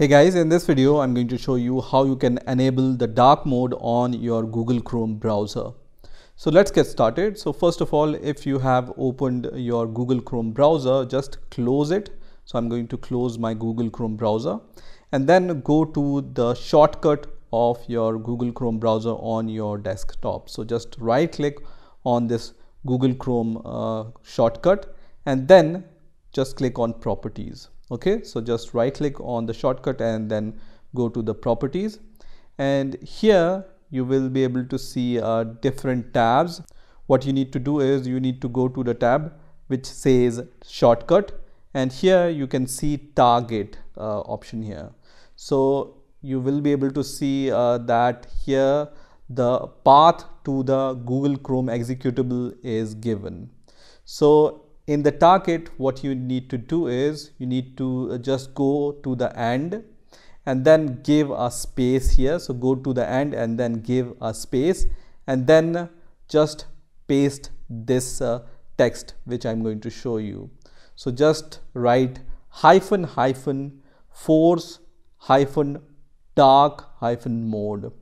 Hey guys, in this video I'm going to show you how you can enable the dark mode on your Google Chrome browser. So let's get started. So first of all, if you have opened your Google Chrome browser, just close it. So I'm going to close my Google Chrome browser and then go to the shortcut of your Google Chrome browser on your desktop. So just right click on this Google Chrome uh, shortcut and then just click on properties okay? So just right click on the shortcut and then go to the properties. And here you will be able to see uh, different tabs. What you need to do is you need to go to the tab which says shortcut. And here you can see target uh, option here. So you will be able to see uh, that here the path to the Google Chrome executable is given. So in the target what you need to do is you need to uh, just go to the end and then give a space here. So go to the end and then give a space and then just paste this uh, text which I'm going to show you. So just write hyphen hyphen force hyphen dark hyphen mode.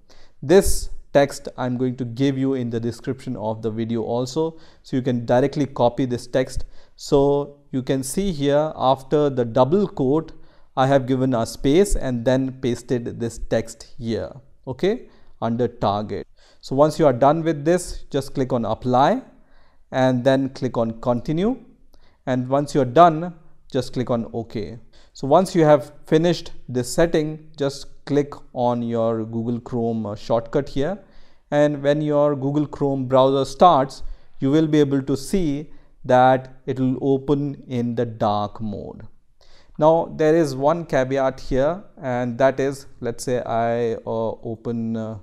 This text I'm going to give you in the description of the video also. So you can directly copy this text. So you can see here after the double quote, I have given a space and then pasted this text here, okay, under target. So once you are done with this, just click on apply and then click on continue. And once you're done, just click on OK. So once you have finished this setting, just click on your Google Chrome uh, shortcut here and when your Google Chrome browser starts you will be able to see that it will open in the dark mode. Now there is one caveat here and that is let's say I uh, open uh,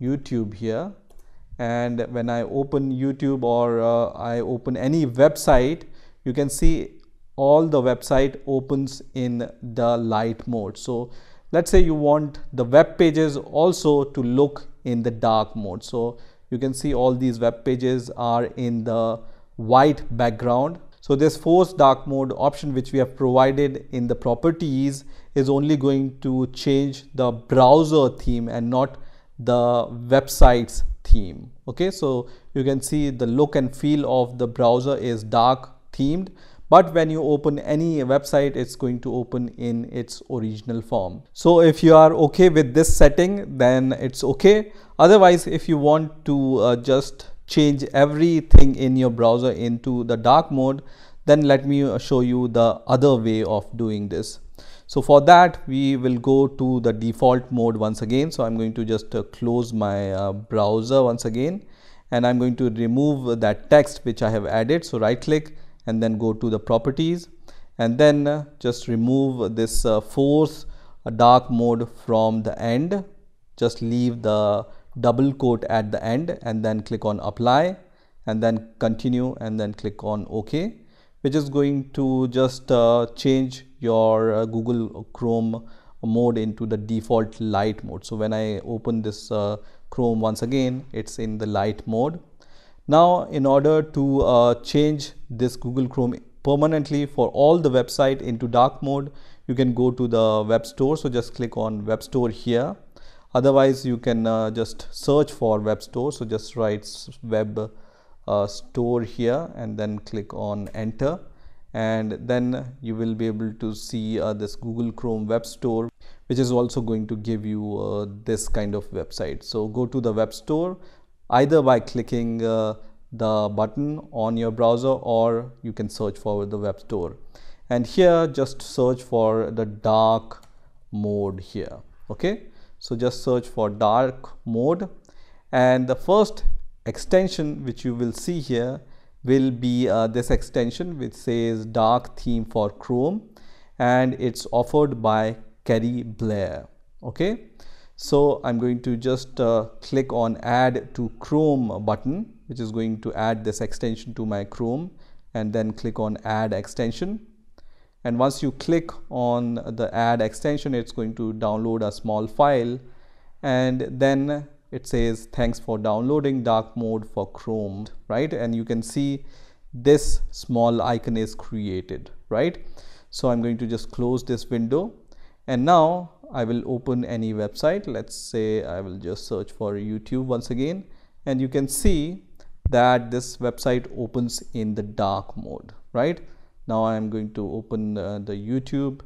YouTube here and when I open YouTube or uh, I open any website you can see all the website opens in the light mode. So let's say you want the web pages also to look in the dark mode. So you can see all these web pages are in the white background. So this force dark mode option which we have provided in the properties is only going to change the browser theme and not the website's theme. Okay? So you can see the look and feel of the browser is dark themed but when you open any website it's going to open in its original form. So if you are okay with this setting then it's okay. Otherwise if you want to uh, just change everything in your browser into the dark mode then let me uh, show you the other way of doing this. So for that we will go to the default mode once again. So i'm going to just uh, close my uh, browser once again. And i'm going to remove that text which i have added. So right click and then go to the properties. And then uh, just remove this uh, force dark mode from the end. Just leave the double quote at the end and then click on apply and then continue and then click on ok which is going to just uh, change your uh, google chrome mode into the default light mode. So when i open this uh, chrome once again it's in the light mode now, in order to uh, change this Google Chrome permanently for all the website into dark mode, you can go to the web store. So just click on web store here. Otherwise, you can uh, just search for web store. So just write web uh, store here and then click on enter. And then you will be able to see uh, this Google Chrome web store, which is also going to give you uh, this kind of website. So go to the web store either by clicking uh, the button on your browser or you can search for the web store. And here just search for the dark mode here okay? So just search for dark mode. And the first extension which you will see here will be uh, this extension which says dark theme for chrome. And it's offered by Kerry Blair okay so I'm going to just uh, click on add to Chrome button which is going to add this extension to my Chrome and then click on add extension. And once you click on the add extension it's going to download a small file. And then it says thanks for downloading dark mode for Chrome right? And you can see this small icon is created right? So I'm going to just close this window. And now I will open any website. Let's say I will just search for YouTube once again. And you can see that this website opens in the dark mode right? Now I am going to open uh, the YouTube.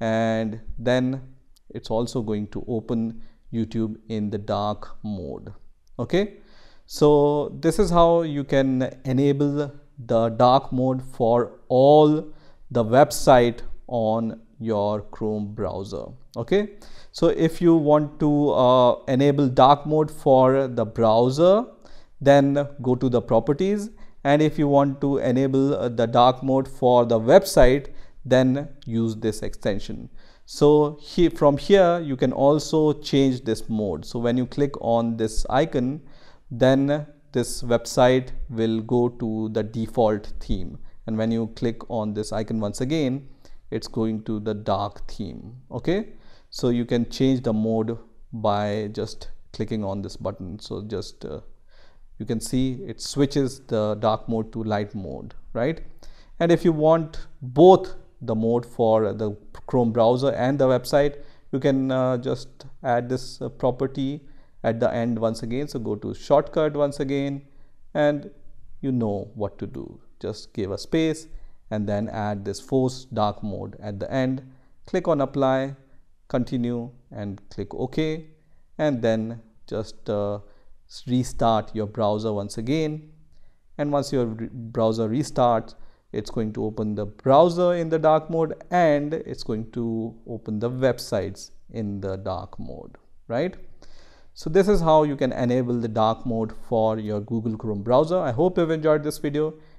And then it's also going to open YouTube in the dark mode okay? So this is how you can enable the dark mode for all the website on your Chrome browser okay? So if you want to uh, enable dark mode for the browser then go to the properties. And if you want to enable uh, the dark mode for the website then use this extension. So here from here you can also change this mode. So when you click on this icon then this website will go to the default theme. And when you click on this icon once again it's going to the dark theme okay? So you can change the mode by just clicking on this button. So just uh, you can see it switches the dark mode to light mode right? And if you want both the mode for the chrome browser and the website you can uh, just add this uh, property at the end once again. So go to shortcut once again and you know what to do. Just give a space and then add this force dark mode at the end. Click on apply continue and click ok. And then just uh, restart your browser once again. And once your browser restarts it's going to open the browser in the dark mode and it's going to open the websites in the dark mode right? So this is how you can enable the dark mode for your Google Chrome browser. I hope you've enjoyed this video